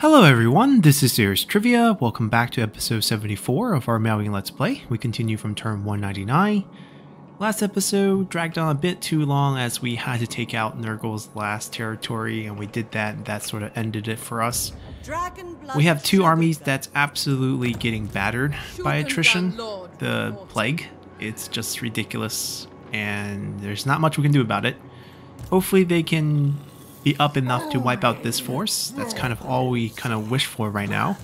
Hello everyone, this is Serious Trivia. Welcome back to episode 74 of our Miao Ying Let's Play. We continue from turn 199. Last episode dragged on a bit too long as we had to take out Nurgle's last territory and we did that and that sort of ended it for us. We have two armies that's absolutely getting battered by attrition. The Plague, it's just ridiculous and there's not much we can do about it. Hopefully they can be up enough to wipe out this force. That's kind of all we kind of wish for right now.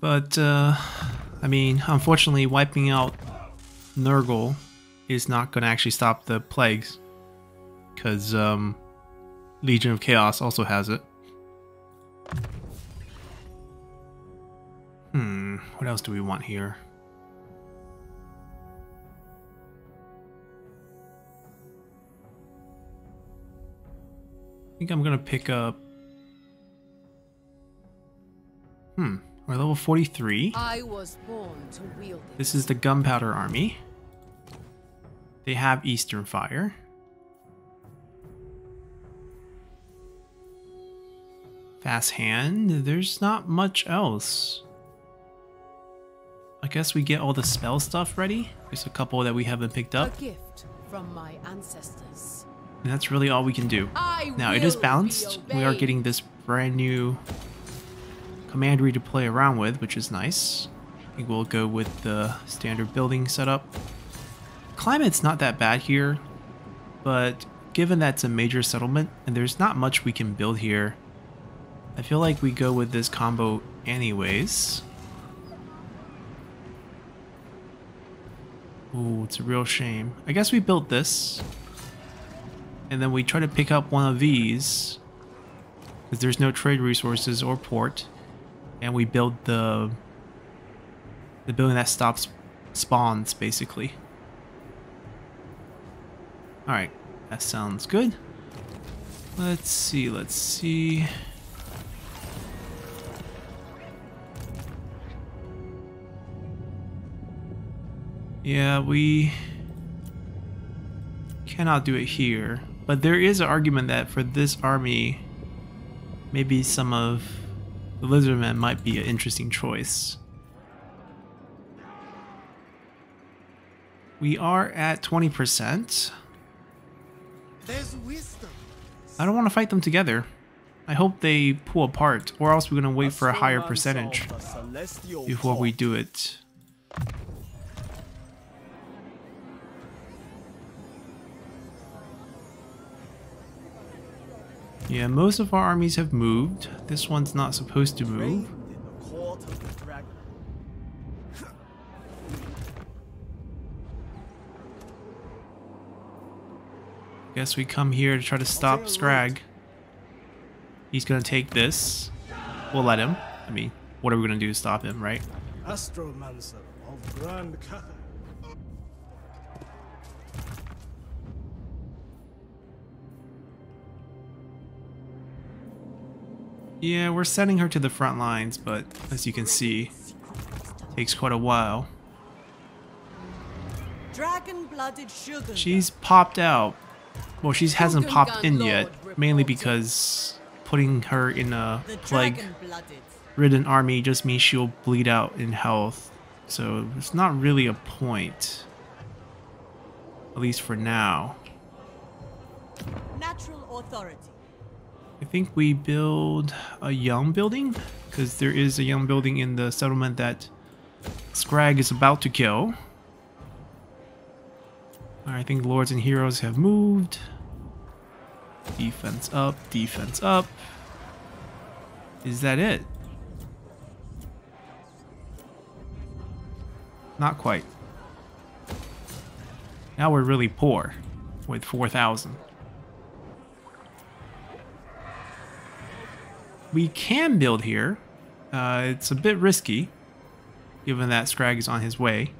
But, uh, I mean, unfortunately, wiping out Nurgle is not going to actually stop the plagues. Because, um, Legion of Chaos also has it. Hmm, what else do we want here? I think I'm gonna pick up. Hmm, we're level 43. I was born to wield it. This is the Gunpowder Army. They have Eastern Fire. Fast Hand. There's not much else. I guess we get all the spell stuff ready. There's a couple that we haven't picked up. A gift from my ancestors. And that's really all we can do. I Now it is balanced. We are getting this brand new commandery to play around with, which is nice. I think we'll go with the standard building setup. Climate's not that bad here, but given that it's a major settlement and there's not much we can build here, I feel like we go with this combo anyways. Ooh, it's a real shame. I guess we built this and then we try to pick up one of these because there's no trade resources or port and we build the the building that stops spawns basically. All right that sounds good. Let's see let's see. Yeah we cannot do it here. But there is an argument that for this army, maybe some of the Lizardmen might be an interesting choice. We are at 20%. There's wisdom. I don't want to fight them together. I hope they pull apart, or else we're going to wait for a higher percentage before we do it. Yeah, most of our armies have moved. This one's not supposed to move. Guess we come here to try to stop Scrag. He's gonna take this. We'll let him. I mean, what are we gonna do to stop him, right? Astromancer of Grand Cathay. Yeah, we're sending her to the front lines, but as you can see, takes quite a while. Dragon-blooded sugar. She's popped out. Well, she hasn't popped in yet, mainly because putting her in a plague-ridden army just means she'll bleed out in health. So it's not really a point. At least for now. Natural authority. I think we build a yang building because there is a yang building in the settlement that Scrag is about to kill. I think lords and heroes have moved. Defense up, defense up. Is that it? Not quite. Now we're really poor with 4,000. We can build here. Uh, it's a bit risky, given that Scrag is on his way.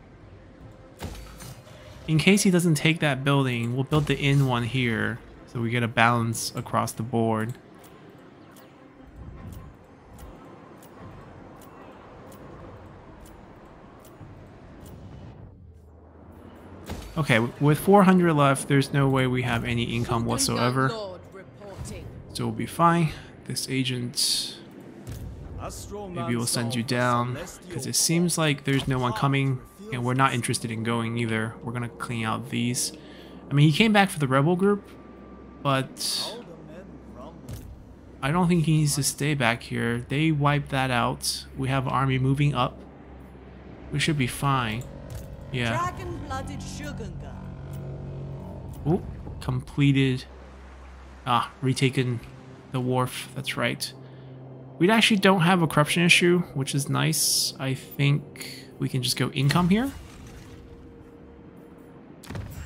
In case he doesn't take that building, we'll build the inn one here, so we get a balance across the board. Okay, with 400 left, there's no way we have any income whatsoever. So we'll be fine. This agent maybe we'll send you down because it seems like there's no one coming and we're not interested in going either. We're gonna clean out these. I mean, he came back for the rebel group, but I don't think he needs to stay back here. They wiped that out. We have army moving up. We should be fine. Yeah. Oh, completed. Ah, retaken the wharf. That's right. We actually don't have a corruption issue, which is nice. I think we can just go income here.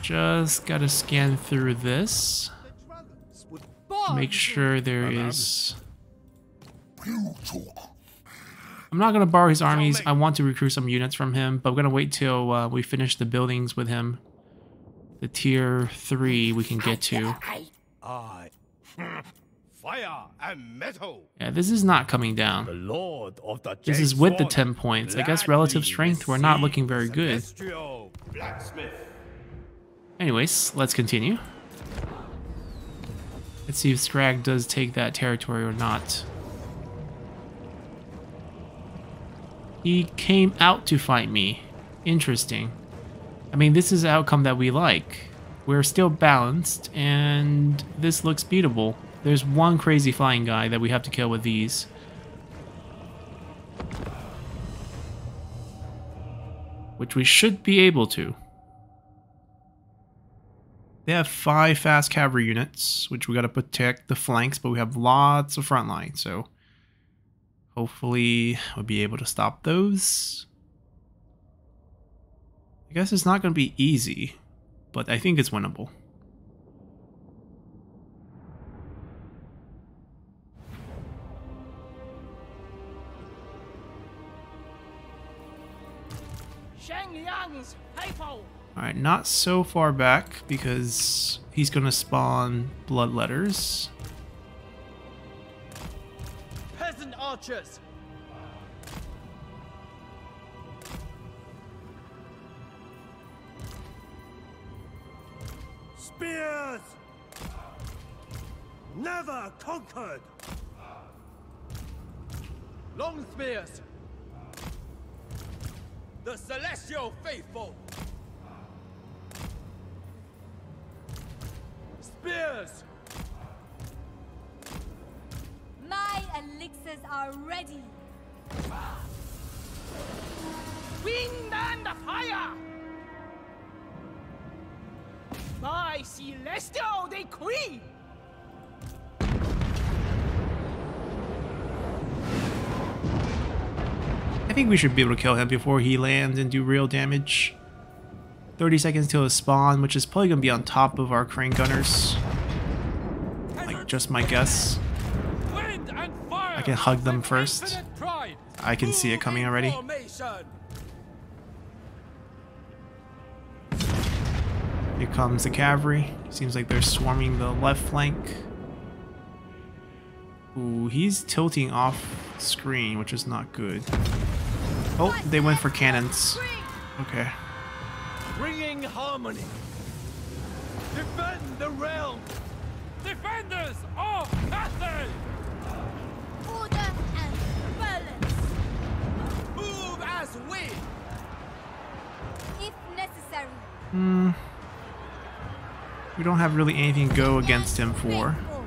Just gotta scan through this. Make sure there is... I'm not gonna borrow his armies. I want to recruit some units from him, but we're gonna wait till uh, we finish the buildings with him. The tier 3 we can get to. Fire and metal. Yeah, this is not coming The down. Lord of the This is with the 10 points. I guess relative strength, we're not looking very good. Anyways, let's continue. Let's see if Scrag does take that territory or not. He came out to fight me. Interesting. I mean, this is the outcome that we like. We're still balanced, and this looks beatable. There's one crazy flying guy that we have to kill with these. Which we should be able to. They have five fast cavalry units, which we got to protect the flanks, but we have lots of front line, so hopefully we'll be able to stop those. I guess it's not going to be easy, but I think it's winnable. Alright, not so far back because he's going to spawn Bloodletters. Peasant archers. Spears. Never conquered. Long spears. The celestial faithful. Spears. My elixirs are ready. Wind and fire. My celestial decree. I think we should be able to kill him before he lands and do real damage. 30 seconds till his spawn, which is probably going to be on top of our crane gunners. Just my guess. Wind and fire. I can hug them first. I can see it coming already. Here comes the cavalry. Seems like they're swarming the left flank. Ooh, he's tilting off screen, which is not good. Oh, they went for cannons. Okay. Bringing harmony. Defend the realm. Defenders of Cathay. Order and balance. Move as we. If necessary. Hmm. We don't have really anything to go against him for. Faithful.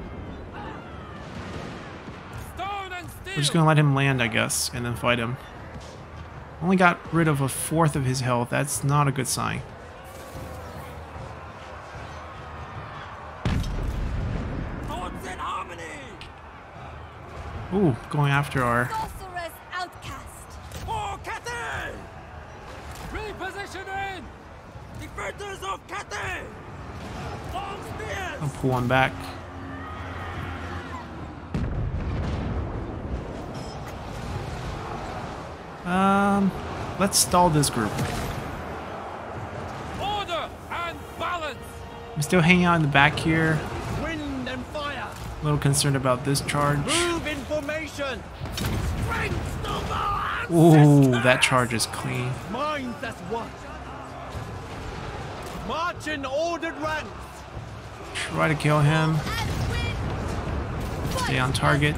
Stone and steel. We're just gonna let him land, I guess, and then fight him. Only got rid of a fourth of his health. That's not a good sign. Ooh, going after our... Sorcerer's outcast. For Cathay. Repositioning. Defenders of Cathay. Long spears. I'll pull one back. Um, let's stall this group. Order and balance. I'm still hanging out in the back here. Wind and fire. A little concerned about this charge. Ooh, that charge is clean. One. March in ordered ranks. Try to kill him. Stay on target.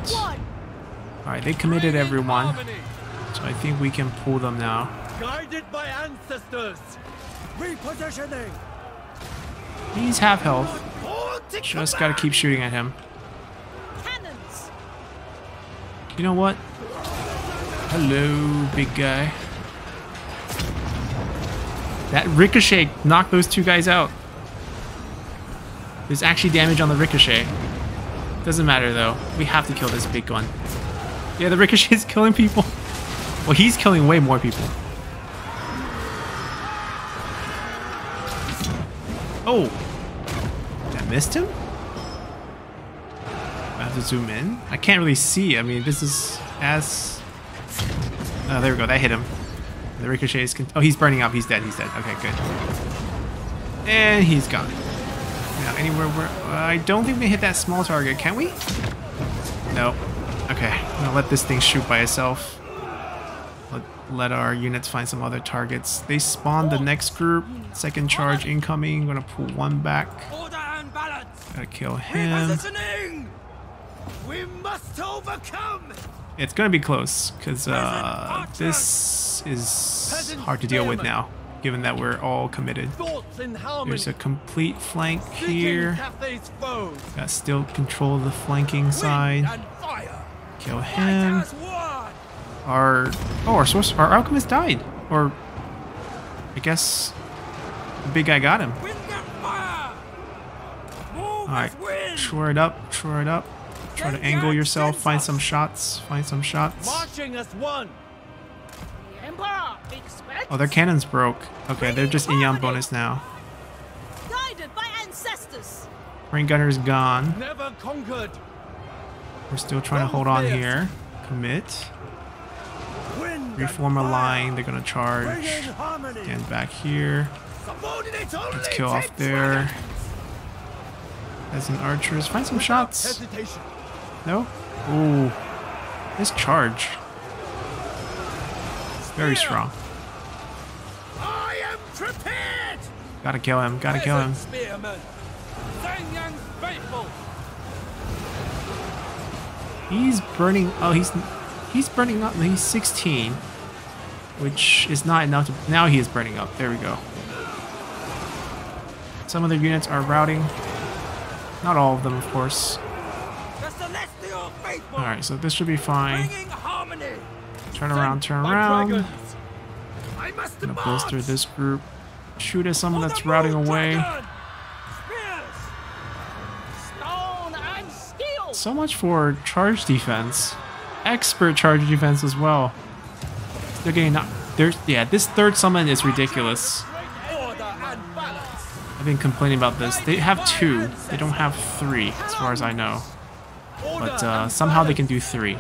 Alright, they committed everyone. So I think we can pull them now. Guided by ancestors. Repositioning. He's half health. Just gotta keep shooting at him. You know what? Hello, big guy. That ricochet knocked those two guys out. There's actually damage on the ricochet. Doesn't matter though. We have to kill this big one. Yeah, the ricochet is killing people. Well, he's killing way more people. Oh! I missed him? I have to zoom in. I can't really see. I mean, this is as. Oh, there we go. That hit him. The ricochet is. Oh, he's burning up. He's dead. He's dead. Okay, good. And he's gone. Now, anywhere where I don't think we hit that small target. Can we? No. Okay. I'm gonna let this thing shoot by itself. Let, let our units find some other targets. They spawn the next group. Second charge incoming. gonna pull one back. Gotta kill him. We must overcome. It's gonna be close because uh, this is hard to deal with now, given that we're all committed. Thoughts in harmony. There's a complete flank here. Got still control of the flanking side. Kill him. Our oh, our source, our alchemist died, or I guess the big guy got him. All right, shore it up, shore it up. Try to angle yourself, find some shots, find some shots. Marching as one. The Emperor expects Oh, their cannons broke. Okay, they're just in yin yang bonus now. guided by ancestors. Rain gunner's gone. Never conquered. We're still trying to hold on here. Commit. Reform a line. They're gonna charge. in. And back here. Let's kill off there. As an archers, find some shots. No? Ooh. This charge. Very strong. I am prepared. Gotta kill him. Gotta kill him. Peasant Spearman. Faithful. He's burning. Oh, he's he's burning up. He's 16, which is not enough to. Now he is burning up. There we go. Some of the units are routing. Not all of them, of course. The celestial faithful. All right, so this should be fine. Turn around, turn around. I must Gonna bolster this group. Shoot at someone that's routing away. dragon. Spears. Stone and steel. So much for charge defense. Expert charge defense as well. They're getting not. There's yeah. This third summon is ridiculous. Order and balance. I've been complaining about this. They have two. They don't have three, as far as I know. Order But uh, somehow they can do three.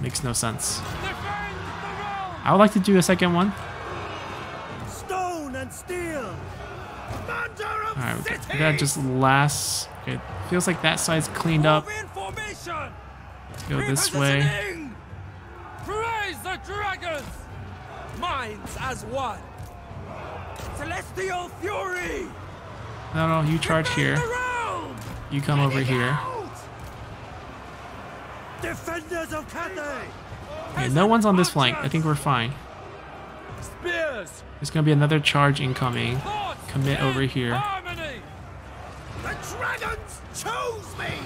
Makes no sense. Defend the realm. I would like to do a second one. Stone and steel. Commander All right, we got, we cities. just last. It feels like that side's cleaned up. Move in formation. Let's go this way. Repositioning. Praise the dragons. Minds as one. Celestial fury. No, no, you charge here. You come over here. Defenders of Cathay. Okay, no one's on this flank. I think we're fine. Spears. There's gonna be another charge incoming. Commit over here. The dragons chose me.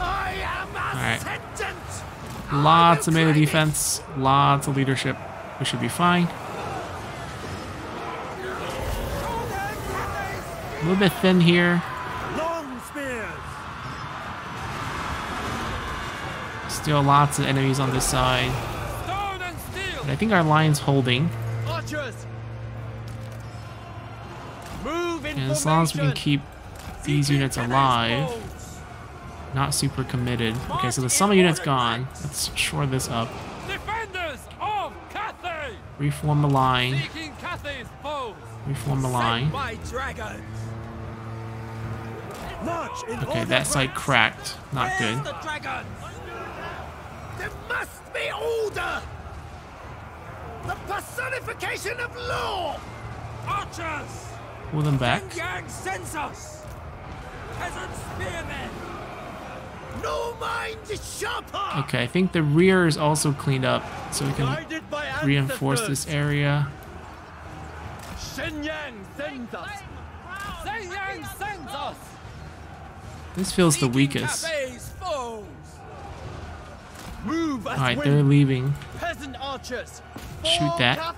I am Alright. ascendant. Lots of melee defense, lots of leadership. We should be fine. A little bit thin here. Long spears. Still lots of enemies on this side. But I think our line's holding. Archers. Move in And as long as we can keep these units alive, not super committed. Okay, so the summon unit's gone. Let's shore this up. Defenders of Cathay. Reform the line. Seeking Cathay's foes. Reform the line. Okay, that side cracked. Not good. There must be order. The personification of law. archers! Pull them back. Yang sends us! Peasant spearmen! No mind sharper! Okay, I think the rear is also cleaned up, so we can reinforce this area. Shenyang sends us! Shenyang sends us! This feels the weakest. Move Alright, they're leaving. peasant archers! Shoot that.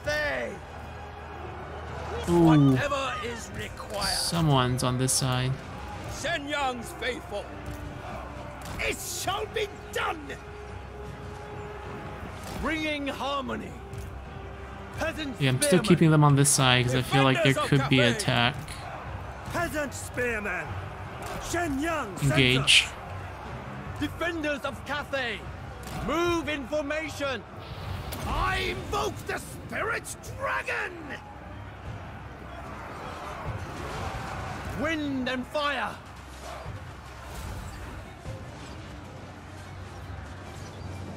Ooh, Whatever is required. someone's on this side. Shenyang's faithful. It shall be done. Bringing harmony. Peasant Yeah, I'm still keeping them on this side because I feel like there could be Cathay. attack. Peasant spearmen. Shenyang sends Engage. Defenders of Cathay. Move in formation. I invoke the spirit dragon. Wind and fire.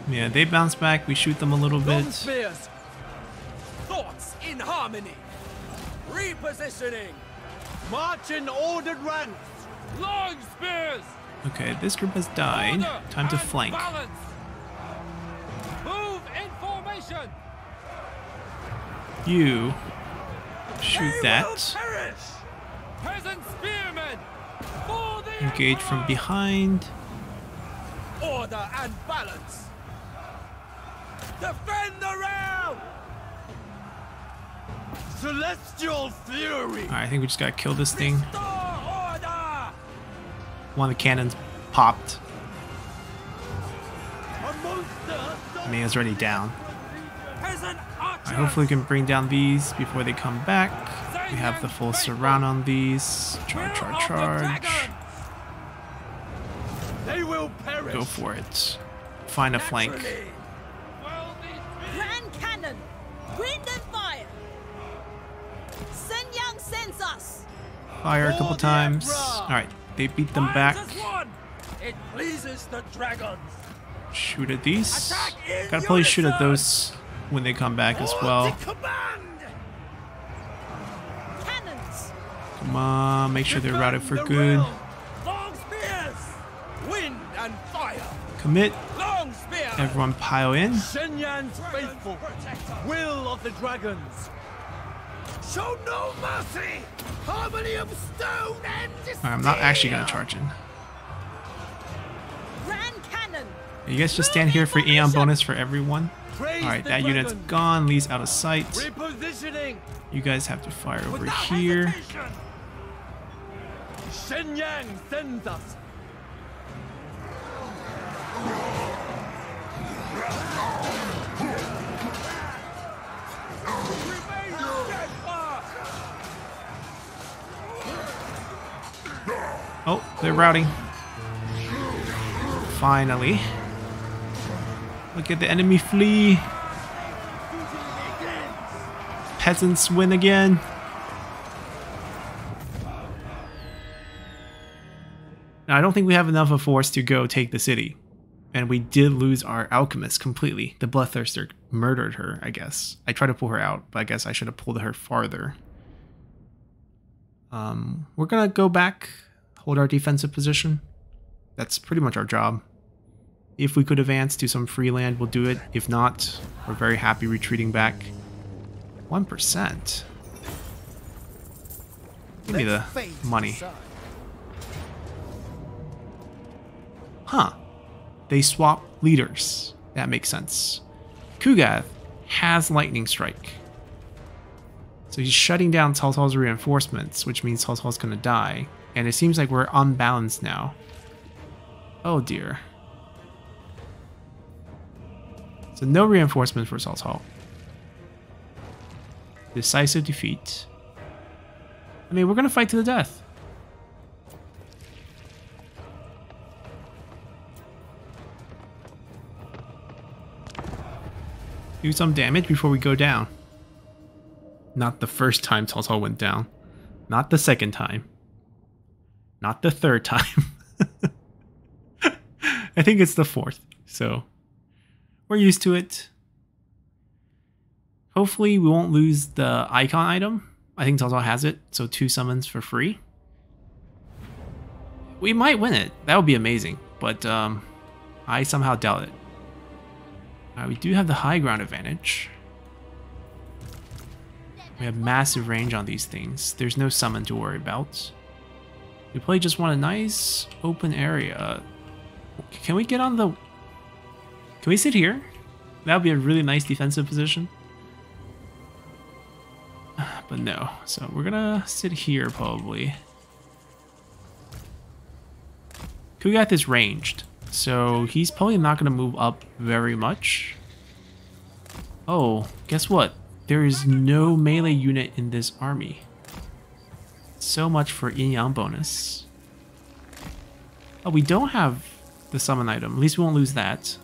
Yeah, they bounce back. We shoot them a little Long bit. spears. Thoughts in harmony. Repositioning. March in ordered ranks. Long spears. Okay, this group has died. Order Time to flank. Balance. In formation. You shoot They that. perish. Peasant spearmen. For the Engage from behind. Order and balance. Defend the realm. Celestial fury. Alright, I think we just gotta kill this thing. One of the cannons popped. I mean, it's already down. Peasant archers. Hopefully we can bring down these before they come back. We have the full surround on these. Charge, Will charge, of the charge. They will perish. Go for it. Find a flank. Grand Cannon. Wind and fire. Sun Yang sends us. Fire a couple times. Alright, they beat them back. It pleases the dragons. Shoot at these. Gotta probably shoot at those when they come back as well. the command. Cannons. Come on, make sure they're routed for good. realm. Long spears. Wind and fire. Commit. Everyone pile in. Shenyang's faithful. Will of the dragons. Show no mercy. Harmony of stone and Alright, I'm not actually gonna charge in. You guys just stand here for Eon bonus for everyone. Alright, that unit's gone. Lee's out of sight. Repositioning. You guys have to fire over here. Shenyang sends us. Oh, they're routing. Finally. Look at the enemy flee. Peasants win again. Now, I don't think we have enough of force to go take the city. And we did lose our alchemist completely. The Bloodthirster murdered her, I guess. I tried to pull her out, but I guess I should have pulled her farther. Um, we're gonna go back, hold our defensive position. That's pretty much our job. If we could advance to some free land, we'll do it. If not, we're very happy retreating back. 1%. Give me the money. Huh. They swap leaders. That makes sense. Kugath has Lightning Strike. So he's shutting down Cao's reinforcements, which means Cao's gonna die. And it seems like we're unbalanced now. Oh dear. So no reinforcements for Cao Cao. Decisive defeat. I mean, we're gonna fight to the death. Do some damage before we go down. Not the first time Cao Cao went down. Not the second time. Not the third time. I think it's the fourth. So we're used to it. Hopefully we won't lose the icon item. I think Cao has it, so two summons for free. We might win it. That would be amazing, but um, I somehow doubt it. We do have the high ground advantage. We have massive range on these things. There's no summon to worry about. We probably just want a nice open area. Can we get on the... Can we sit here? That would be a really nice defensive position. But no. So we're gonna sit here probably. We got this ranged. So he's probably not gonna move up very much. Oh, guess what? There is no melee unit in this army. So much for yin yang bonus. Oh, we don't have the summon item. At least we won't lose that.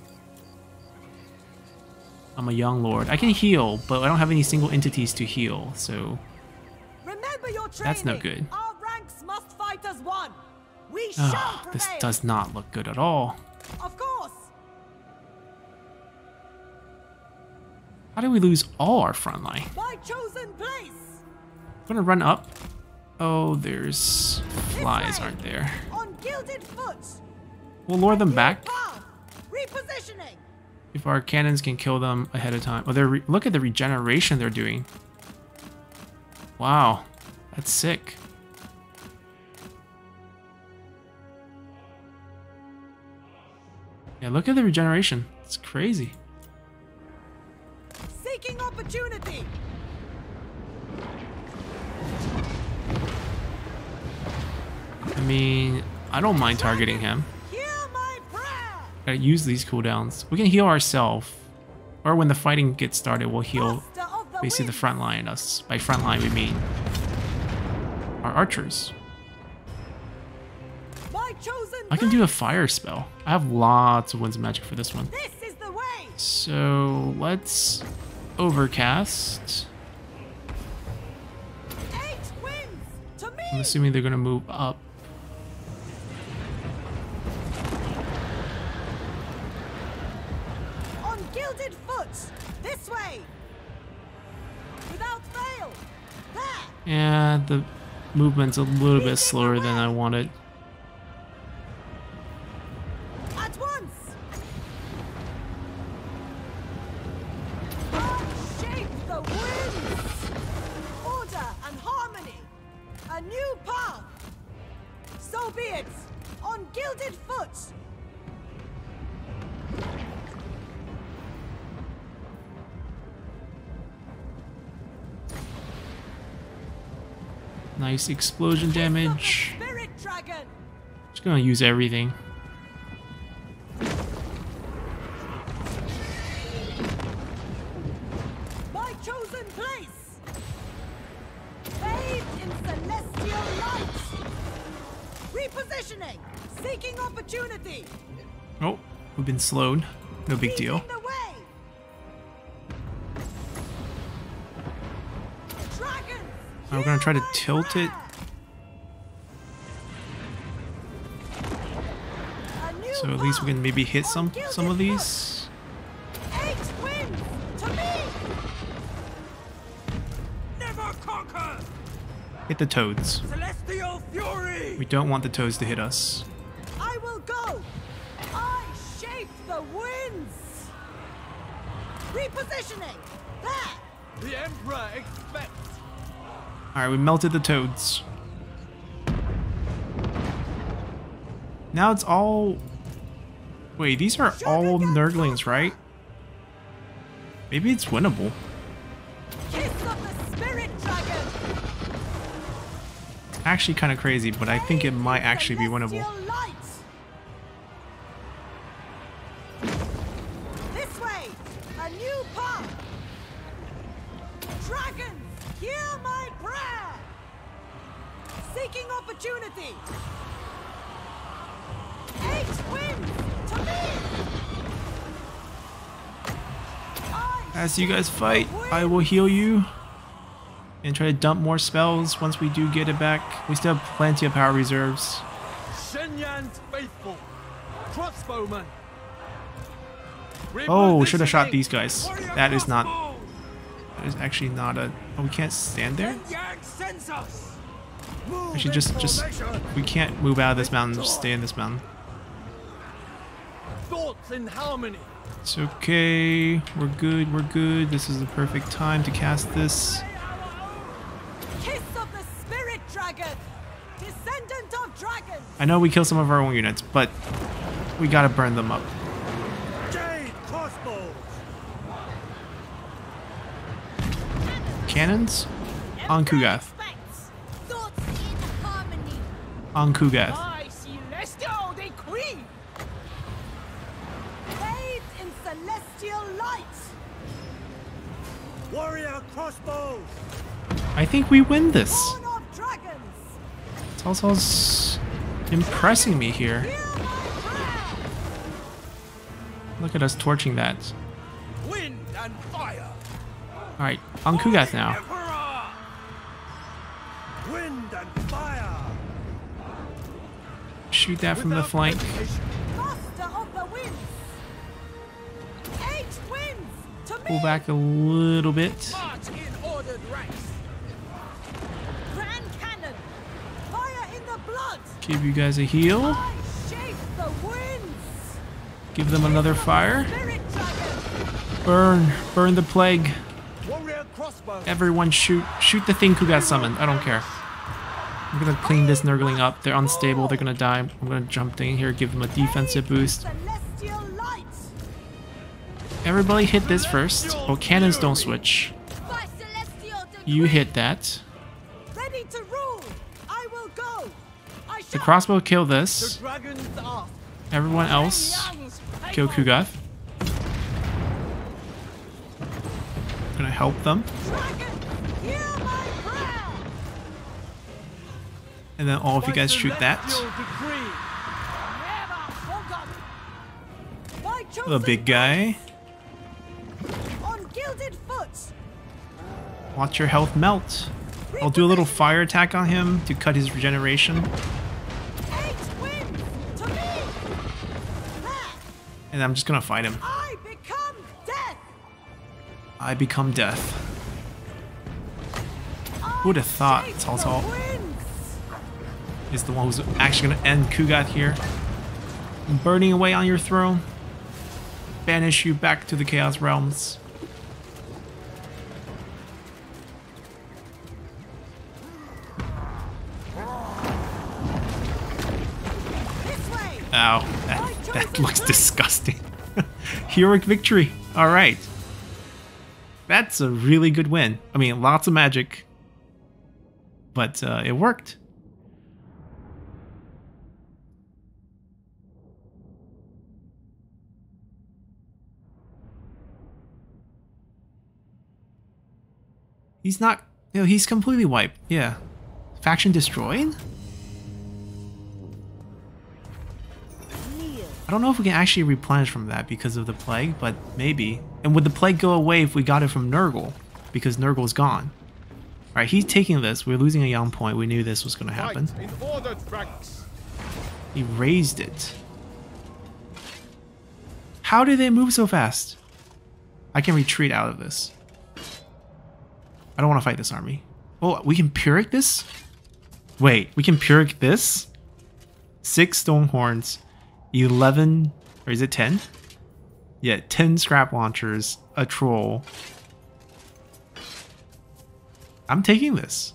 I'm a young lord. I can heal, but I don't have any single entities to heal, so Remember your training. That's no good. Our ranks must fight as one. We oh, shall this does not look good at all. Of course. How do we lose all our front line? My chosen place. I'm gonna run up. Oh, there's flies, way. aren't there? On gilded foot. We'll lure them back. Repositioning. If our cannons can kill them ahead of time. Oh, they're re- look at the regeneration they're doing. Wow, that's sick. Yeah, look at the regeneration. It's crazy. Seeking opportunity. I mean, I don't mind targeting him. Hear my prayer. Gotta use these cooldowns. We can heal ourselves. Or when the fighting gets started, we'll heal basically the front line. Us by front line we mean our archers. I can do a fire spell. I have lots of winds of magic for this one. This is the way. So let's overcast. Eight winds to me. I'm assuming they're gonna move up. On This way. Without fail. There. Yeah, the movement's a little bit slower than I wanted. Nice explosion damage. Just gonna use everything. My chosen place. Bathed in celestial light. Repositioning. Seeking opportunity. Oh, we've been slowed. No big deal. Leading the way. Dragons. Now we're gonna try to tilt it. prayer. A new So at least we can maybe hit some some of these. Eight winds to me. Never conquer! Hit the toads. We don't want the toads to hit us. Alright, we melted the toads. Now it's all... Wait, these are all Nurglings, right? Maybe it's winnable. Kiss of the spirit dragon. Actually kind of crazy, but I think it might actually be winnable. As you guys fight, I will heal you. And try to dump more spells once we do get it back. We still have plenty of power reserves. Shenyang's faithful. Crossbowman. Oh, should have shot these guys. That is not... That is actually not a... Oh, we can't stand there? Wen Yang sends us. Move Actually, just, just, we can't move out of this mountain, just stay in this mountain. Thoughts in harmony. It's okay, we're good, we're good. This is the perfect time to cast this. Kiss of the Spirit Dragon! Descendant of dragons! I know we kill some of our own units, but we gotta burn them up. Jade crossbows. Cannons? On Kugath. Expects. Thoughts in harmony. On Kugath. My celestial decree. Bathed in celestial light! Warrior crossbows. I think we win this. Born of dragons! Salsal's impressing me here. Hear my prayer! Look at us torching that. Wind and fire. Alright, on Kugath now. Wind and fire. Shoot that from the flank. hesitation. Master of the winds! Eight winds! To me! Pull back a little bit. Give you guys a heal. I shape the winds! Give them another fire. Burn. Burn the plague. Everyone shoot. Shoot the thing who got summoned. I don't care. I'm gonna clean this Nurgling up. They're unstable. They're gonna die. I'm gonna jump in here, give them a defensive boost. Everybody hit this first. Oh, cannons don't switch. By celestial decree. You hit that. Crossbow kill this. Everyone else kill. Kugath. Gonna help them. Dragon! Hear my prayer! And then all of you guys shoot that. celestial decree. Never forgotten. My The big guy. On gilded foot! Watch your health melt. I'll do a little fire attack on him to cut his regeneration. And I'm just gonna fight him. I become death! I become death. Who would have thought shape Cao the Cao is the one who's actually gonna end Kugath here? Burning away on your throne. Banish you back to the Chaos Realms. Ow, that, that looks disgusting. Heroic victory. Alright. That's a really good win. I mean, lots of magic. But uh, it worked. He's not... You know, he's completely wiped. Yeah. Faction destroyed? I don't know if we can actually replenish from that because of the plague, but maybe. And would the plague go away if we got it from Nurgle? Because Nurgle's gone. Alright, he's taking this. We're losing a yang point. We knew this was going to happen. Fight in ordered ranks. He raised it. How did they move so fast? I can retreat out of this. I don't want to fight this army. Oh, we can Pyrrhic this? Wait, we can Pyrrhic this? Six stone horns, 11, or is it 10? Yeah, 10 scrap launchers, a troll. I'm taking this.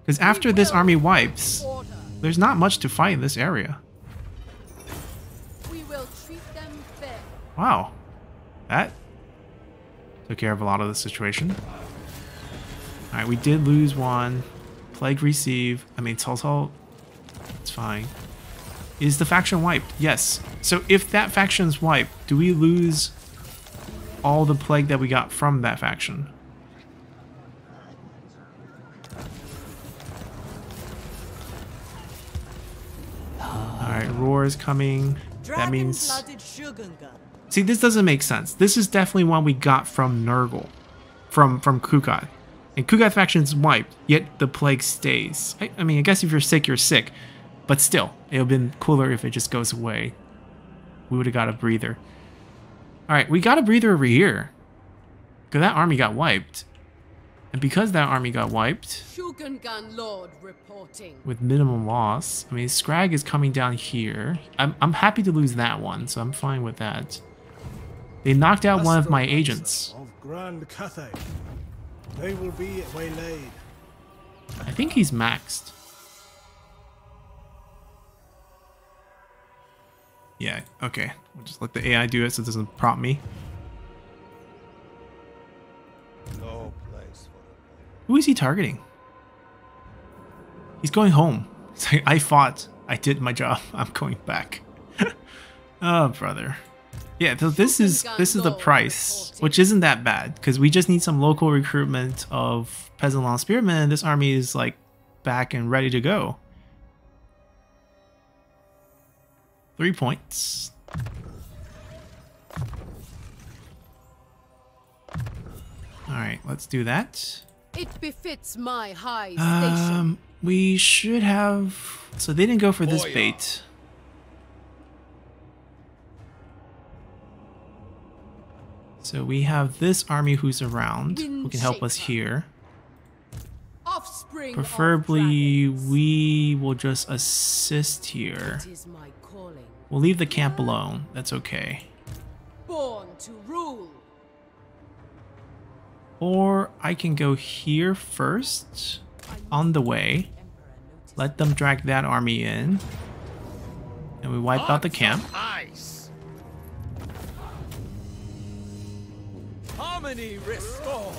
Because after this army wipes, there's not much to fight in this area. We will treat them fair. Wow. That took care of a lot of the situation. Alright, we did lose one. Plague receive. I mean, Telltale, it's fine. Is the faction wiped? Yes. So if that faction's wiped, do we lose all the plague that we got from that faction? Alright, Roar is coming. That means... See, this doesn't make sense. This is definitely one we got from Nurgle, from from Kugath. And Kugath faction's wiped, yet the plague stays. I, I mean, I guess if you're sick, you're sick. But still, it would have been cooler if it just goes away. We would have got a breather. Alright, we got a breather over here. Because that army got wiped. And because that army got wiped Shugengan Lord reporting. with minimum loss, I mean, Scrag is coming down here. I'm, I'm happy to lose that one, so I'm fine with that. They knocked out one of my agents. Of Grand Cathay. They will be waylaid. I think he's maxed. Yeah, okay. We'll just let the AI do it so it doesn't prompt me. No place for Who is he targeting? He's going home. It's like, I fought. I did my job. I'm going back. oh, brother. Yeah, so this is this is the price, which isn't that bad because we just need some local recruitment of peasant long spearmen, this army is like back and ready to go. Three points. All right, let's do that. It befits my high station. Um, we should have. So they didn't go for this Boya. bait. So we have this army who's around who can help us here. Offspring Preferably, dragons. we will just assist here. We'll leave the camp alone. That's okay. Born to rule. Or I can go here first on the way. Let them drag that army in. And we wipe out the camp. Ice. Harmony restored.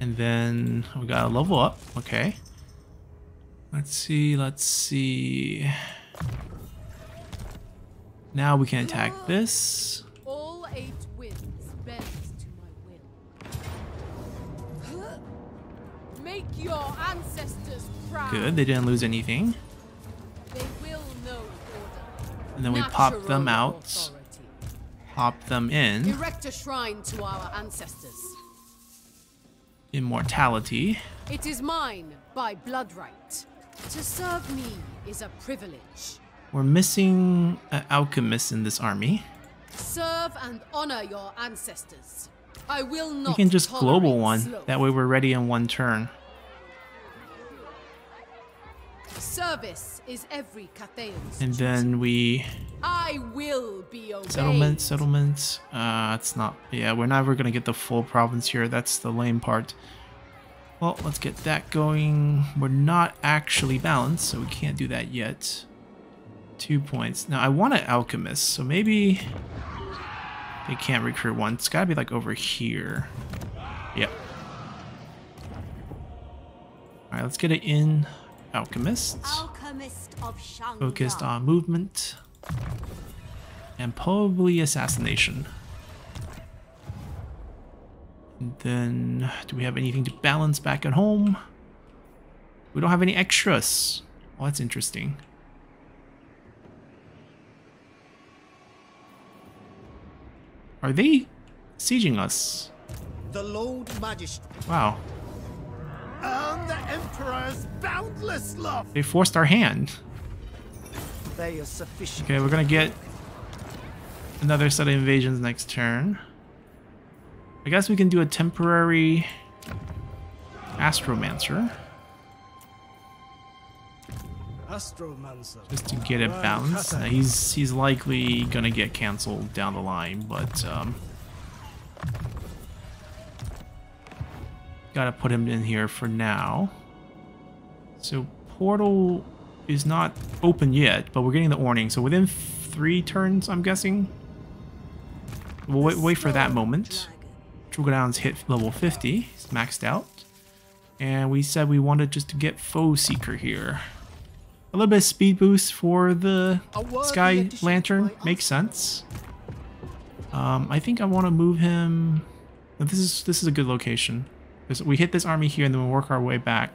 And then we gotta level up. Okay. Let's see, let's see. Now we can attack this. All eight winds bend to my will. Make your ancestors proud. Good, they didn't lose anything. They will know order. And then we pop them out, authority. pop them in. Erect a shrine to our ancestors. Immortality. It is mine by blood right. To serve me is a privilege. We're missing an alchemist in this army. Serve and honor your ancestors. I will not. We can just global one. sloth. That way we're ready in one turn. Service is every Cathayan's And then we I will be obeyed. Settlement, settlement. Uh, it's not. Yeah, we're never gonna get the full province here. That's the lame part. Well, let's get that going. We're not actually balanced, so we can't do that yet. Two points. Now, I want an alchemist, so maybe they can't recruit one. It's gotta be like over here. Yep. Alright, let's get it in. Alchemist. Alchemist of Focused on movement. And probably assassination. And then, do we have anything to balance back at home? We don't have any extras. Oh, that's interesting. Are they sieging us? The Lord Magistrate Wow. and the Emperor's boundless love. They forced our hand. They are sufficient. Okay, we're gonna get another set of invasions next turn. I guess we can do a temporary Astromancer Astromancer. just to get it balanced. Now, he's he's likely gonna get canceled down the line, but um, gotta put him in here for now. So portal is not open yet, but we're getting the warning. So within three turns, I'm guessing. We'll wait, wait for that moment. Drogodown's hit level 50. He's maxed out. And we said we wanted just to get Foe Seeker here. A little bit of speed boost for the Sky Lantern makes sense. Um, I think I want to move him. no, This is this is a good location. 'Cause We hit this army here and then we'll work our way back.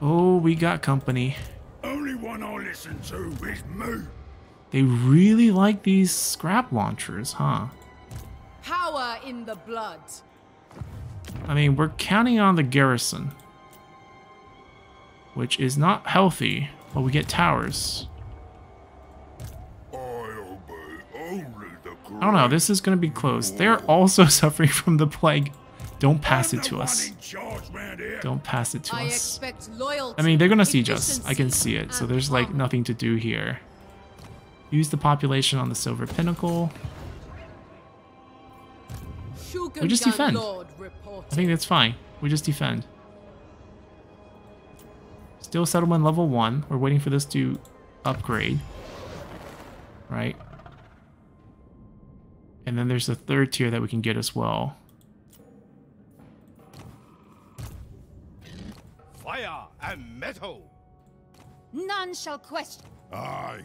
Oh, we got company. Only one I listen to is me. They really like these scrap launchers, huh? Power in the blood. I mean, we're counting on the garrison. Which is not healthy, but we get towers. I obey only the I don't know. This is going to be close. They're also suffering from the plague. Don't pass it to us. Don't pass it to us. I mean, they're gonna siege us. I can see it. So there's like nothing to do here. Use the population on the Silver Pinnacle. We just defend. I think that's fine. We just defend. Still settlement level 1. We're waiting for this to upgrade. Right? And then there's a third tier that we can get as well. Fire and metal. None shall question. Aye.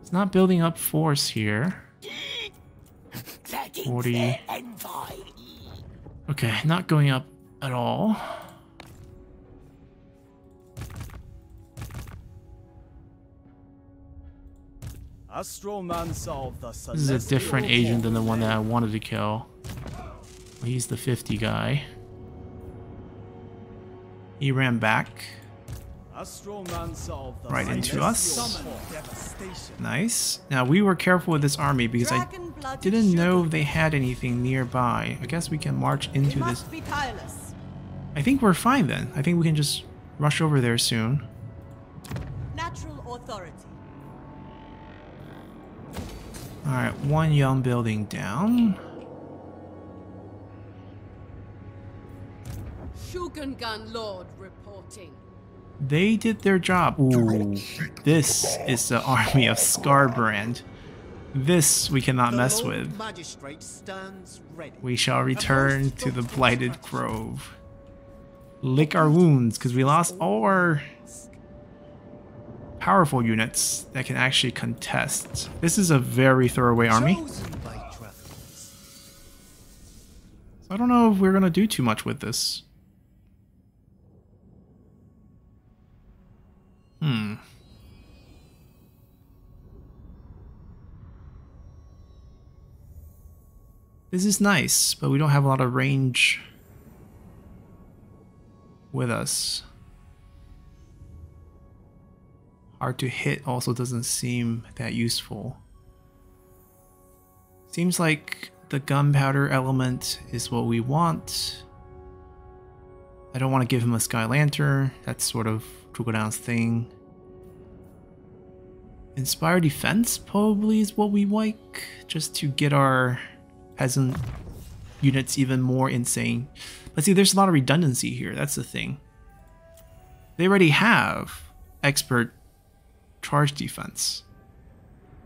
It's not building up force here. 40. Okay, not going up at all. Astroman solved the This is a different agent than the one that I wanted to kill. He's the 50 guy. He ran back. Astroman solved the Right into us. Nice. Now, we were careful with this army because I didn't know Shogun. they had anything nearby. I guess we can march into this. must be tireless. I think we're fine then. I think we can just rush over there soon. Natural authority. Alright, one yang building down. Shugengan Lord reporting. They did their job. Ooh, this is the army of Skarbrand. This we cannot mess with. Magistrate stands ready. We shall return to the Blighted Grove. Lick our wounds, because we lost all our powerful units that can actually contest. This is a very throwaway army. Chosen by dragons. I don't know if we're going to do too much with this. Hmm. This is nice, but we don't have a lot of range with us. Hard to hit also doesn't seem that useful. Seems like the gunpowder element is what we want. I don't want to give him a Sky Lantern. That's sort of Trugodown's thing. Inspire Defense probably is what we like, just to get our peasant units even more insane. But see, there's a lot of redundancy here. That's the thing. They already have expert charge defense.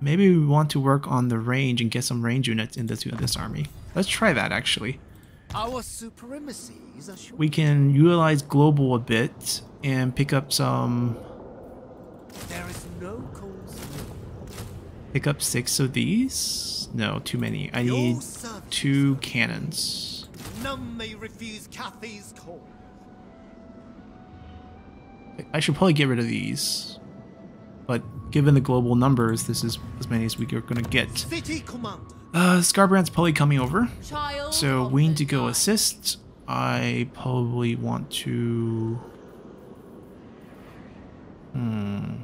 Maybe we want to work on the range and get some range units into this army. Let's try that actually. Our supremacy is assured. We can utilize global a bit and pick up some pick up six of these. No, too many. I need two cannons. None may refuse Cathay's call. I should probably get rid of these. But given the global numbers, this is as many as we are going to get. City commander. Uh, Skarbrand's probably coming over. Child So we need to go night. assist. I probably want to. Hmm.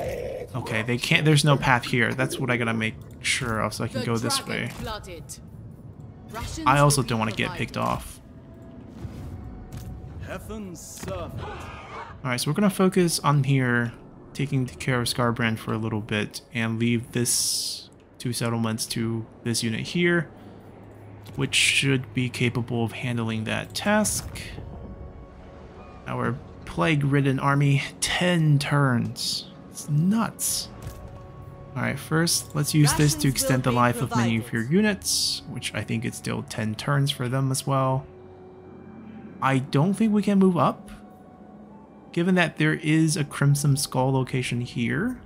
Okay, they can't. There's no path here. That's what I gotta make sure of, so I can The go this way. I also don't want to get picked off. Heaven's. Alright, so we're gonna focus on here, taking care of Skarbrand for a little bit, and leave this two settlements to this unit here, which should be capable of handling that task. Our plague-ridden army, 10 turns. It's nuts. Alright, first, let's use this to extend the life of many of your units, which I think it's still 10 turns for them as well. I don't think we can move up. Given that there is a Crimson Skull location here,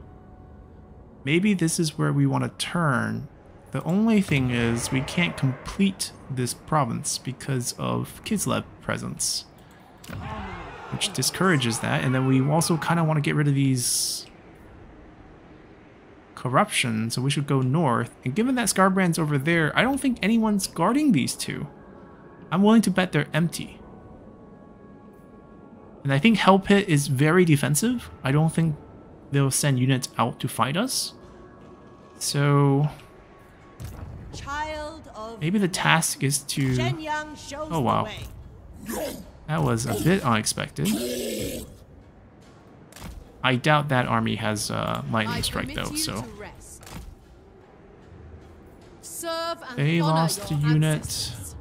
maybe this is where we want to turn. The only thing is we can't complete this province because of Kislev presence, which discourages that. And then we also kind of want to get rid of these corruption, so we should go north. And given that Skarbrand's over there, I don't think anyone's guarding these two. I'm willing to bet they're empty. And I think Hell Pit is very defensive. I don't think they'll send units out to fight us. So maybe the task is to... Oh, wow. That was a bit unexpected. I doubt that army has uh, lightning strike though, so... They honor lost a your unit. ancestors.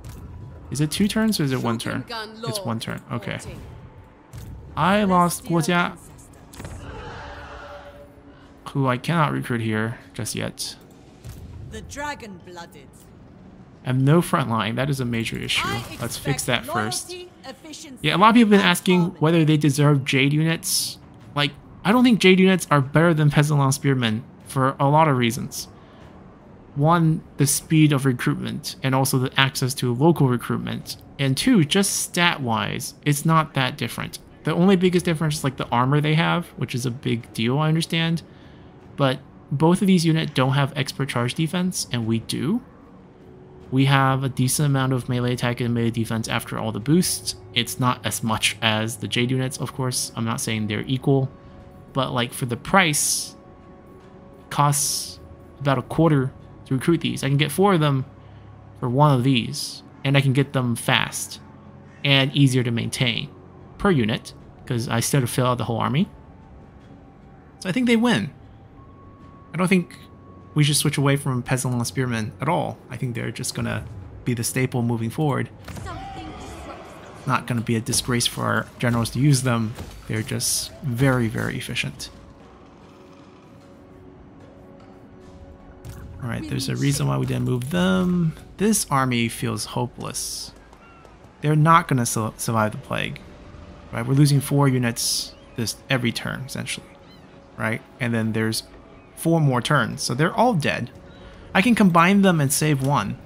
Is it two turns or is it one turn? It's one turn, okay. I lost Rest your Guojia, who I cannot recruit here just yet. The dragon-blooded. I have no front line. That is a major issue. Let's fix that first. Yeah, a lot of people have been asking whether they deserve Jade units. Like, I don't think Jade units are better than Peasant Long Spearmen for a lot of reasons. One, the speed of recruitment and also the access to local recruitment. And two, just stat wise, it's not that different. The only biggest difference is like the armor they have, which is a big deal, I understand. But both of these units don't have expert charge defense, and we do. We have a decent amount of melee attack and melee defense after all the boosts. It's not as much as the Jade units, of course. I'm not saying they're equal. But like for the price, costs about a quarter to recruit these. I can get four of them for one of these, and I can get them fast and easier to maintain per unit because I still have to fill out the whole army. So I think they win. I don't think we should switch away from Peasant Long Spearmen at all. I think they're just gonna be the staple moving forward. Not gonna be a disgrace for our generals to use them. They're just very, very efficient. Alright, there's a reason why we didn't move them. This army feels hopeless. They're not gonna su- survive the plague. Right, we're losing four units this every turn, essentially. Right? And then there's four more turns, so they're all dead. I can combine them and save one.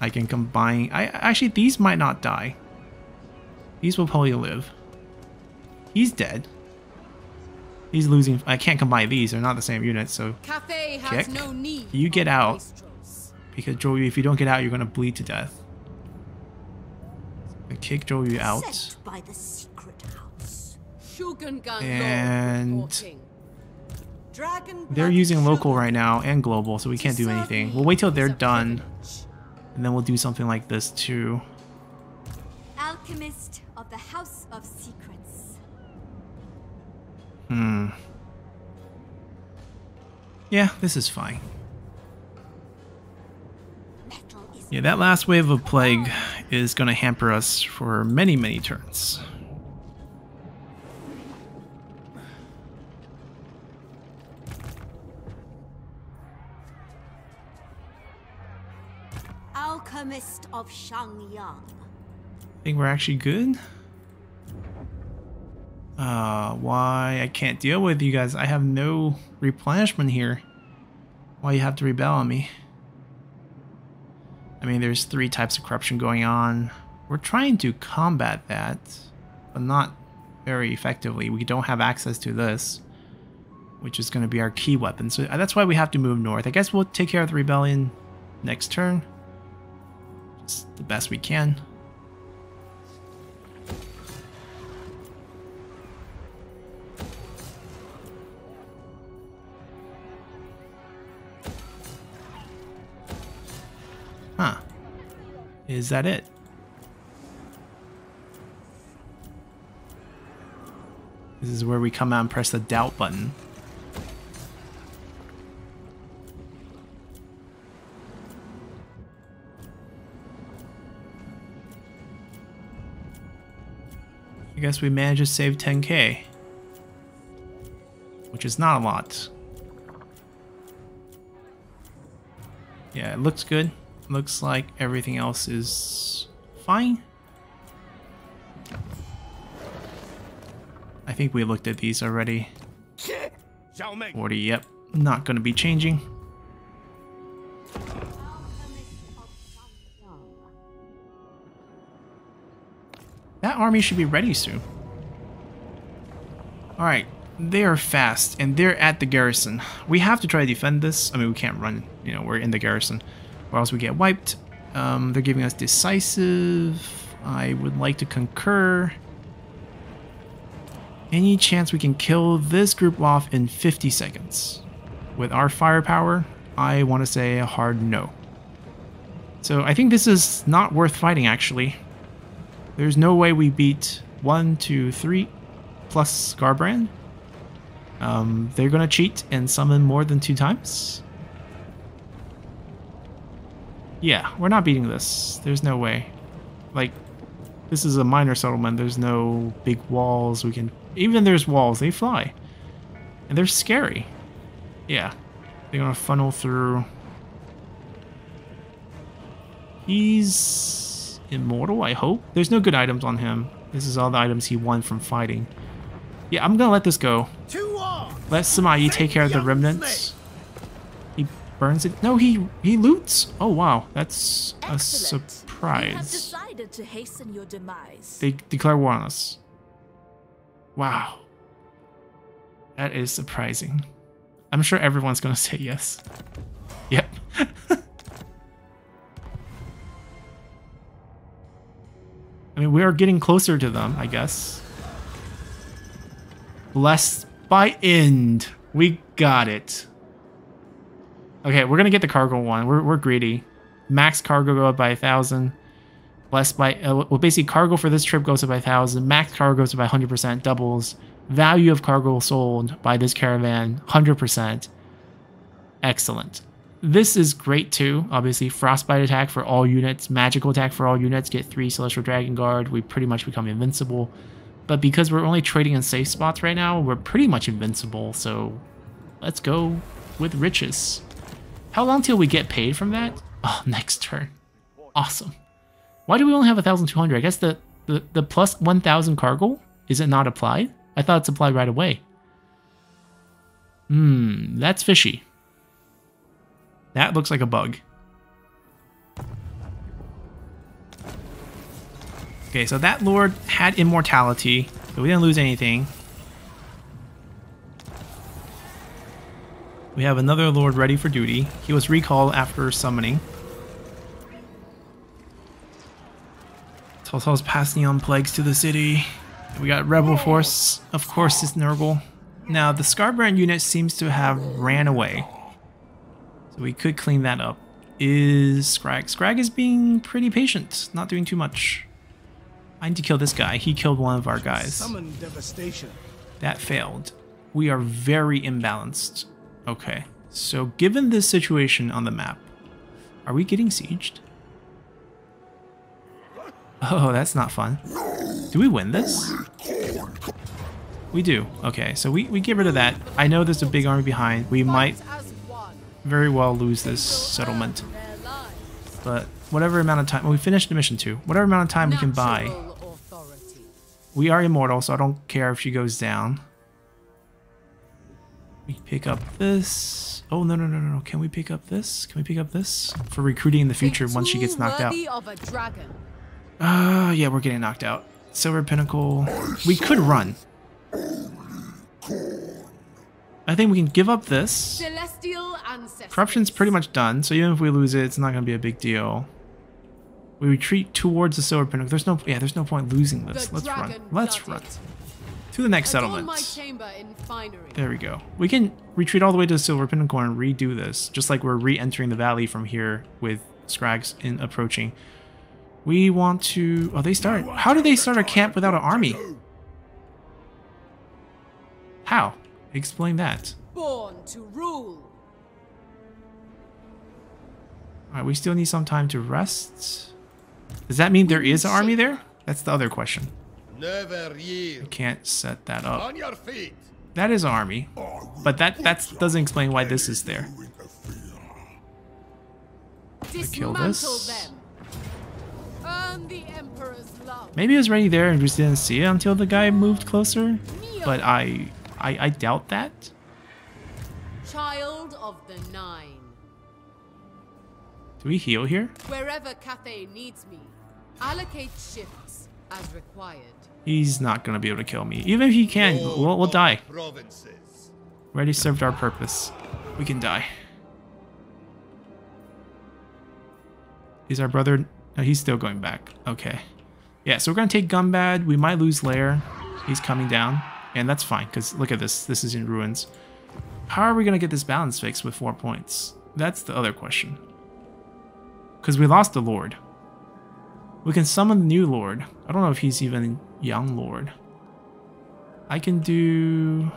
I can combine... I Actually, these might not die. These will probably live. He's dead. He's losing... I can't combine these. They're not the same unit, so... Cathay has Kick. no need. You get out. wastrels. Because Joyu, if you don't get out, you're going to bleed to death. I kick Joyu out. Sent by the secret house. Shugengan And- Dragon They're using local right now and global, so we can't do anything. We'll wait till they're done, and then we'll do something like this too. Alchemist of the House of Secrets. Yeah, this is fine. Yeah, that last wave of plague is going to hamper us for many, many turns. Alchemist of Shangyang. think we're actually good. Uh, why I can't deal with you guys? I have no replenishment here. Why you have to rebel on me? I mean, there's three types of corruption going on. We're trying to combat that, but not very effectively. We don't have access to this, which is going to be our key weapon. So uh, that's why we have to move north. I guess we'll take care of the rebellion next turn. Just the best we can. Is that it? This is where we come out and press the doubt button. I guess we managed to save 10k. Which is not a lot. Yeah, it looks good. Looks like everything else is fine. I think we looked at these already. 40, yep. Not going to be changing. That army should be ready soon. Alright, they are fast, and they're at the garrison. We have to try to defend this. I mean, we can't run, you know, we're in the garrison. Or else we get wiped. Um, they're giving us decisive. I would like to concur. Any chance we can kill this group off in 50 seconds? With our firepower, I want to say a hard no. So I think this is not worth fighting, actually. There's no way we beat one, two, three, plus Skarbrand. Um, they're going to cheat and summon more than two times. Yeah, we're not beating this. There's no way. Like, this is a minor settlement. There's no big walls. We can... Even there's walls. They fly. And they're scary. Yeah. They're to funnel through... He's immortal, I hope. There's no good items on him. This is all the items he won from fighting. Yeah, I'm going to let this go. Let Samayi take care of the remnants. Burns it. No, he he loots. Oh wow, that's a Excellent. Have surprise. decided to hasten your demise. They declare war on us. Wow. That is surprising. I'm sure everyone's gonna say yes. Yep. I mean, we are getting closer to them, I guess. Blessed by end. We got it. Okay, we're gonna get the cargo one. We're, we're greedy. Max cargo go up by a thousand. Less by uh, well, basically cargo for this trip goes up by a thousand. Max cargo goes up by hundred percent. Doubles. Value of cargo sold by this caravan hundred percent. Excellent. This is great too. Obviously, frostbite attack for all units, magical attack for all units. Get three celestial dragon guard. We pretty much become invincible. But because we're only trading in safe spots right now, we're pretty much invincible. So let's go with riches. How long till we get paid from that? Oh, next turn. Awesome. Why do we only have 1,200? I guess the, the, the plus 1,000 cargo, is it not applied? I thought it's applied right away. Hmm, that's fishy. That looks like a bug. Okay, so that lord had immortality, we didn't lose anything. We have another lord ready for duty. He was recalled after summoning. Total's passing on plagues to the city. We got rebel force. Of course, it's Nurgle. Now, the Skarbrand unit seems to have ran away. So we could clean that up. Is Skrag? Skrag is being pretty patient, not doing too much. I need to kill this guy. He killed one of our guys. Summon devastation. That failed. We are very imbalanced. Okay. So given this situation on the map, are we getting sieged? Oh, that's not fun. Do we win this? We do. Okay, so we, we get rid of that. I know there's a big army behind. We might very well lose this settlement. But whatever amount of time... Well, we finished the mission too. Whatever amount of time we can buy. We are immortal, so I don't care if she goes down. We pick up this. Oh, no, no, no, no, no. Can we pick up this? Can we pick up this? For recruiting in the future once she gets knocked out. worthy of a dragon. Uh, yeah, we're getting knocked out. Silver Pinnacle. We could run. I think we can give up this. Corruption's pretty much done, so even if we lose it, it's not going to be a big deal. We retreat towards the Silver Pinnacle. There's no, yeah, there's no point losing this. The Let's run. Let's run. it. To the next settlement. my chamber in finery. There we go. We can retreat all the way to the Silver Pinnacle and redo this, just like we're re-entering the valley from here with Skrags in approaching. We want to... Oh, they start... How do they start a camp without an army? How? Explain that. Born to rule. Alright, we still need some time to rest. Does that mean there is an army there? That's the other question. Never yield. Can't set that up. On your feet. That is army. But that that doesn't explain why this is there. kill this. them. Earn the love. Maybe it was already there and we just didn't see it until the guy moved closer. But I, I, I doubt that. Child of the Nine. Do we heal here? Wherever Cathay needs me, allocate shifts as required. He's not gonna be able to kill me. Even if he can, we'll, we'll die. Already served our purpose. We can die. Is our brother... No, he's still going back. Okay. Yeah, so we're going to take Gunbad. We might lose Lair. He's coming down. And that's fine, because look at this. This is in ruins. How are we going to get this balance fixed with four points? That's the other question. Because we lost the Lord. We can summon the new Lord. I don't know if he's even young Lord. I can do...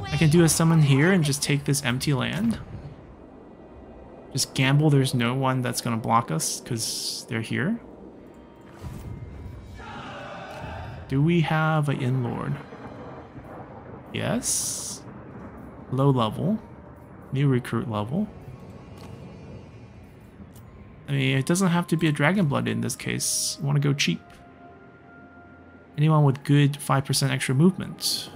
I can do a summon here and just take this empty land. Just gamble there's no one that's going to block us because they're here. Do we have an in-lord? Yes. Low level. New recruit level. I mean, it doesn't have to be a dragon blood in this case. I want to go cheap. Anyone with good 5% extra movement?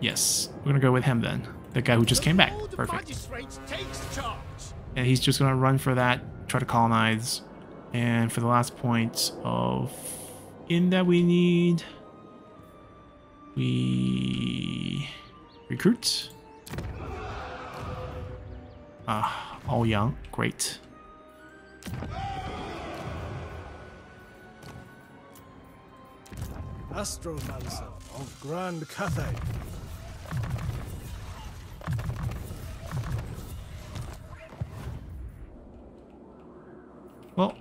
Yes, we're gonna go with him then. The guy who just came back. Perfect. And he's just gonna run for that, try to colonize. And for the last point of in that we need we recruit. Ah, all young, great. Astromancer of Grand Cathay. Well,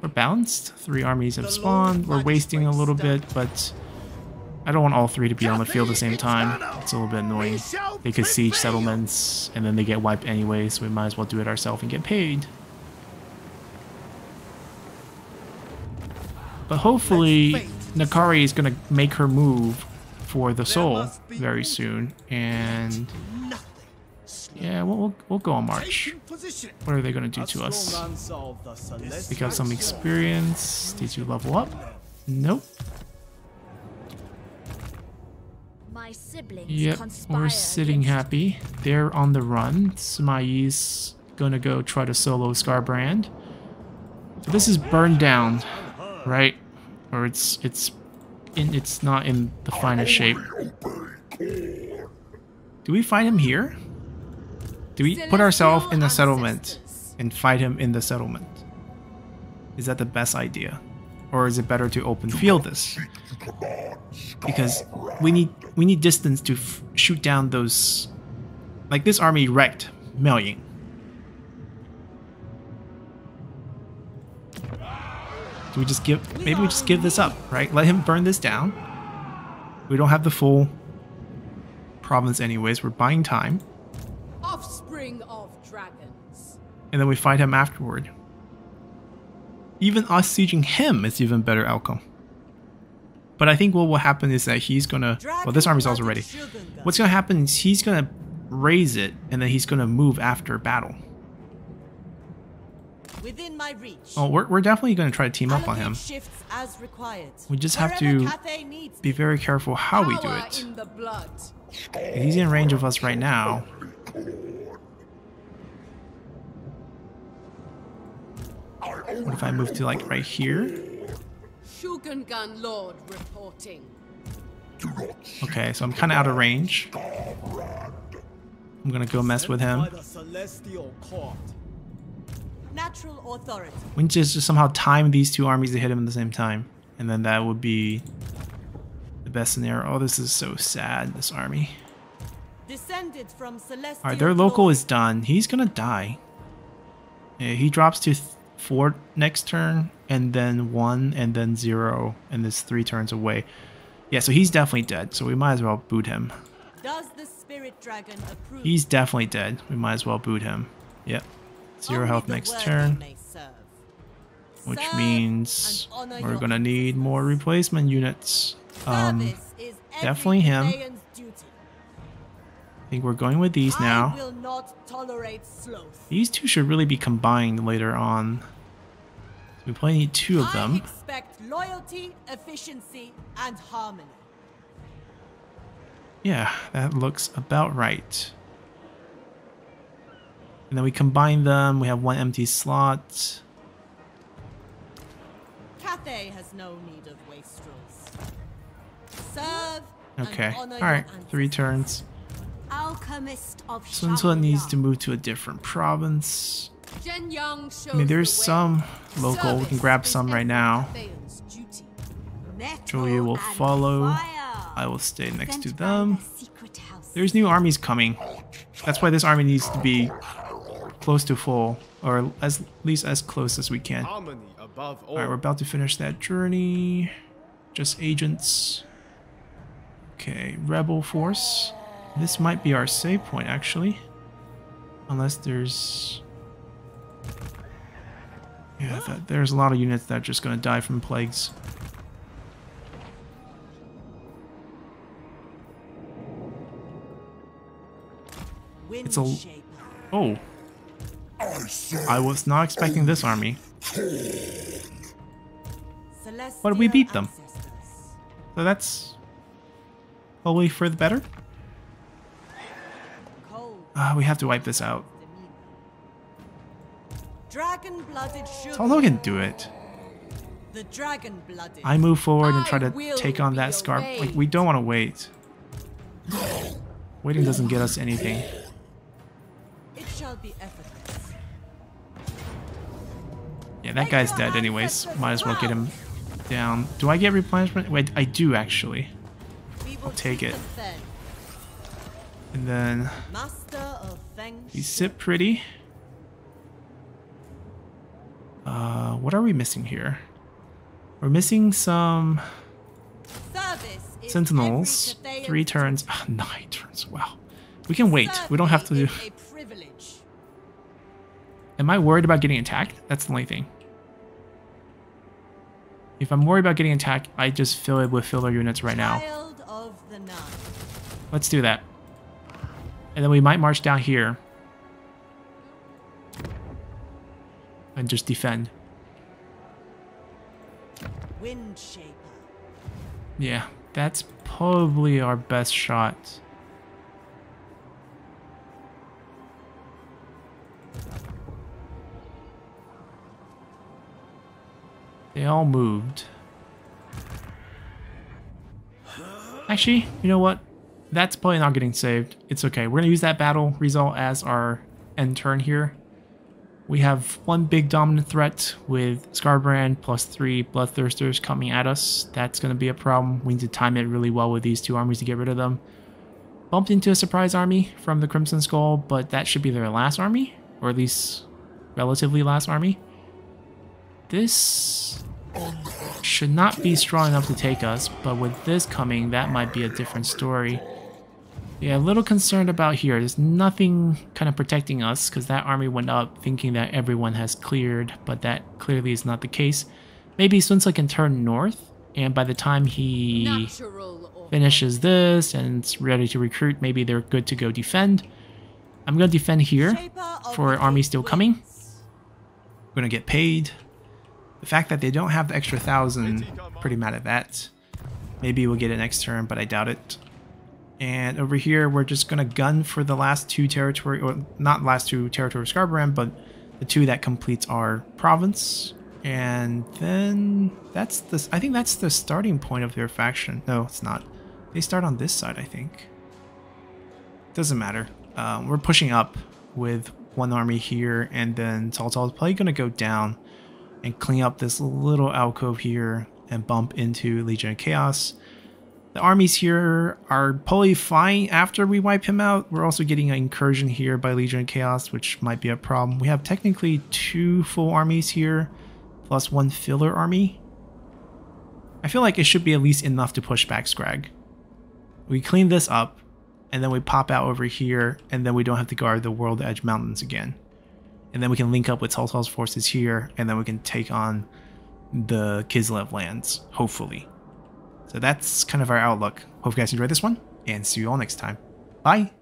we're balanced. Three armies have spawned. We're wasting a little bit, but I don't want all three to be on the field at the same time. It's a little bit annoying. They could siege settlements, and then they get wiped anyway, so we might as well do it ourselves and get paid. But hopefully, N'Kari is going to make her move for the soul very soon, and yeah, we'll, we'll, we'll go on march. What are they going to do to us? We of the Celestial Pick up some experience. Did you level up? Nope. My siblings Yep, we're sitting happy. They're on the run. Smayi's gonna go try to solo Skarbrand. So this is burned down, right? Or it's it's in it's not in the finest shape. Do we fight him here? Do we put ourselves in the settlement and fight him in the settlement? Is that the best idea? Or is it better to open field this? Because we need we need distance to f shoot down those like this army wrecked Miao Ying. Do we just give maybe we just give this up, right? Let him burn this down. We don't have the full province anyways. We're buying time. Offspring of dragons. and then we fight him afterward. Even us sieging him is even better outcome. But I think what will happen is that he's gonna. Well, this army's also ready. What's gonna happen is he's gonna raise it, and then he's gonna move after battle. Within my reach. Oh, we're, we're definitely gonna try to team up on him. We just have to Be very careful how we do it. He's in range of us right now. What if I move to like right here? Shugengan Lord reporting. Okay, so I'm kind of out of range. I'm gonna go mess with him. By the Celestial Court. Natural authority. We need to just somehow time these two armies to hit him at the same time. And then that would be the best scenario. Oh, this is so sad, this army. Descended from celestial. Alright, their local is done. He's gonna die. Yeah, he drops to 4 next turn, and then 1, and then 0, and this 3 turns away. Yeah, so he's definitely dead, so we might as well boot him. Does the spirit dragon approve? He's definitely dead. We might as well boot him. Yep. 0 Only health next turn. serve. Which Serve means we're gonna need more replacement units. Um, Service is every definitely him. I think we're going with these I now. will not tolerate sloth. These two should really be combined later on. We probably need two of I them. expect loyalty, efficiency, and harmony. Yeah, that looks about right. And then we combine them. We have one empty slot. Cathay has no need of wastrels. Serve Okay. All right. Three turns. Alchemist of So until it needs to move to a different province. Zhen Yang shows I mean, there's some local. We can grab some right now. Cathayan's duty. Metal Julia will follow. I will stay next to them. the secret house. There's new armies coming. That's why this army needs to be close to full, or as at least as close as we can. Harmony above all. Alright, we're about to finish that journey. Just agents. Okay, rebel force. This might be our save point, actually. Unless there's... Yeah, that, there's a lot of units that are just gonna die from plagues. It's a-. Oh! I was not expecting this army. But we beat them. So that's... Probably for the better. Uh, we have to wipe this out. sugar. Although I can do it. I move forward and try to take on that scarf. Like, we don't want to wait. Waiting doesn't get us anything. It shall be effortless. Yeah, that guy's dead anyways. Might as well get him down. Do I get replenishment? Wait, I do actually. We will take it. And then Master of Feng we sit pretty. Uh, what are we missing here? We're missing some sentinels. Three turns. Ah, nine turns. Wow. We can wait. We don't have to do... Serve me is a privilege. Am I worried about getting attacked? That's the only thing. If I'm worried about getting attacked, I just fill it with filler units right now. Let's do that. And then we might march down here. And just defend. Windshaper. Yeah, that's probably our best shot. They all moved. Actually, you know what? That's probably not getting saved. It's okay. We're going to use that battle result as our end turn here. We have one big dominant threat with Skarbrand plus three Bloodthirsters coming at us. That's going to be a problem. We need to time it really well with these two armies to get rid of them. Bumped into a surprise army from the Crimson Skull, but that should be their last army, or at least relatively last army. This should not be strong enough to take us, but with this coming, that might be a different story. Yeah, a little concerned about here. There's nothing kind of protecting us because that army went up thinking that everyone has cleared, but that clearly is not the case. Maybe Sun Tzu can turn north, and by the time he finishes this and it's ready to recruit, maybe they're good to go defend. I'm going to defend here for army still coming. winds. I'm going to get paid. The fact that they don't have the extra thousand, pretty mad at that. Maybe we'll get it next turn, but I doubt it. And over here, we're just going to gun for the last two territory, or not last two territory of Skarbrand, but the two that completes our province. And then that's the, I think that's the starting point of their faction. No, it's not. They start on this side, I think. Doesn't matter. Um, we're pushing up with one army here, and then Cao is probably going to go down and clean up this little alcove here and bump into Legion of Chaos. The armies here are probably fine after we wipe him out. We're also getting an incursion here by Legion of Chaos, which might be a problem. We have technically two full armies here, plus one filler army. I feel like it should be at least enough to push back Skrag. We clean this up, and then we pop out over here, and then we don't have to guard the World Edge Mountains again. And then we can link up with Tulsal's forces here, and then we can take on the Kislev lands, hopefully. So that's kind of our outlook. Hope you guys enjoyed this one, and see you all next time. Bye!